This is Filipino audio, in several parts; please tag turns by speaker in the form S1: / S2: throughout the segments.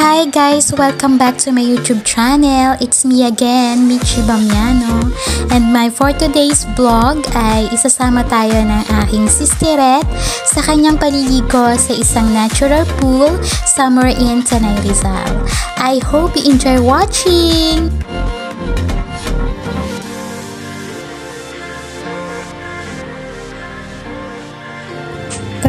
S1: Hi guys! Welcome back to my YouTube channel. It's me again, Michi Bamiano. And my for today's vlog ay isasama tayo ng aking sisteret sa kanyang paliligo sa isang natural pool somewhere in Tanay Rizal. I hope you enjoy watching!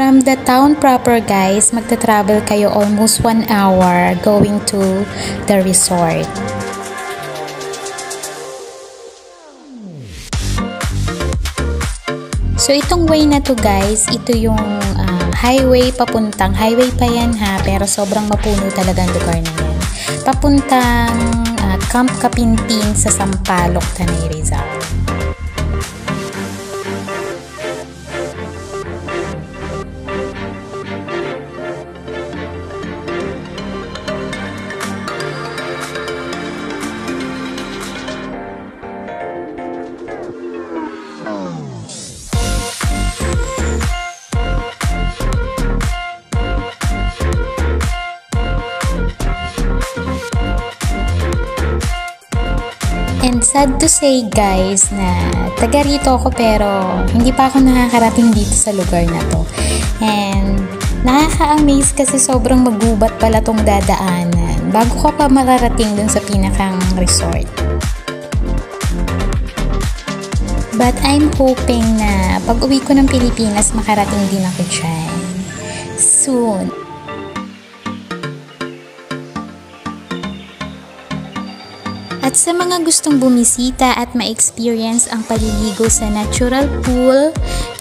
S1: From the town proper guys, magta-travel kayo almost 1 hour going to the resort. So itong way na to guys, ito yung uh, highway papuntang, highway pa yan ha, pero sobrang mapuno talaga ang lugar na yan. Papuntang uh, Camp Kapinting sa Sampaloc, Tanay Rizal. Sad to say guys na taga rito ako pero hindi pa ako nakakarating dito sa lugar na to. And nakaka-amaze kasi sobrang magubat pala tong dadaanan bago ka pa makarating dun sa pinakang resort. But I'm hoping na pag uwi ko ng Pilipinas makarating din ako dyan. Soon. Sa mga gustong bumisita at ma-experience ang paliligo sa natural pool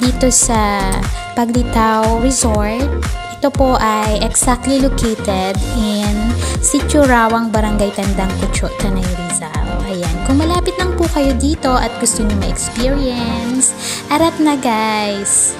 S1: dito sa Paglitaw Resort, ito po ay exactly located in Sitio Rawang, Barangay Tandang Kucho, Tanay Rizal. Ayan, kung malapit lang po kayo dito at gusto niyo ma-experience, arat na guys!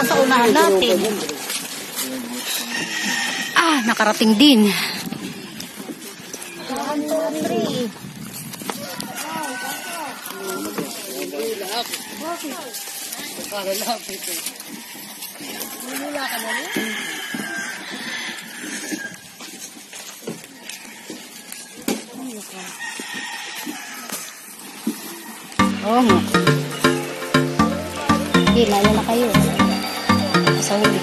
S2: Nasa unahan natin. Ah, nakarating din. Oo nga. Sige, lalo na kayo. Sa huli.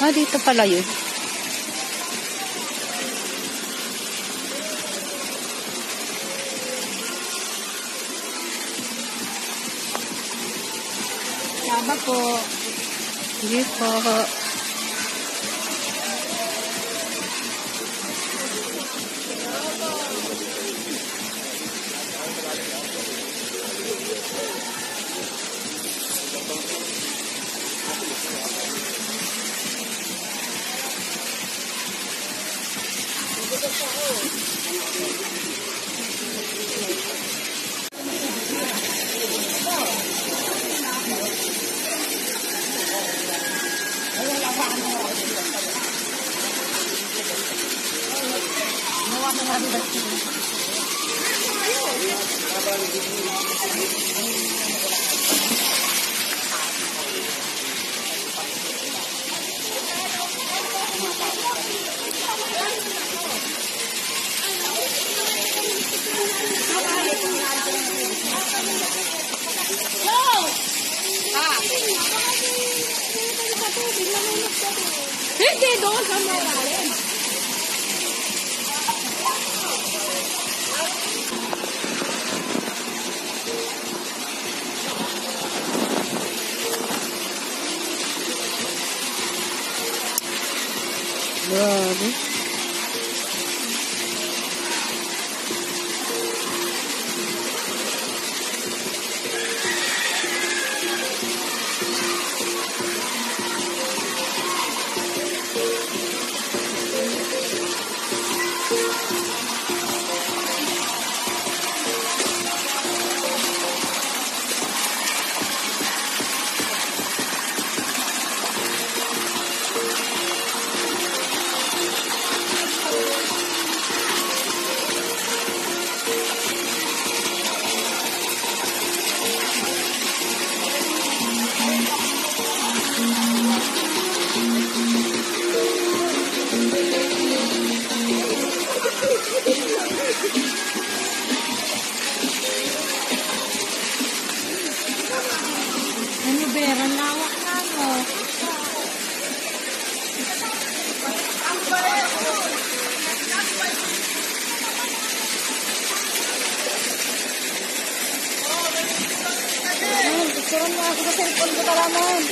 S3: Ah, dito pala yun. Saba po.
S2: Sige po.
S3: turun aku ako sa cellphone ko
S2: talaman.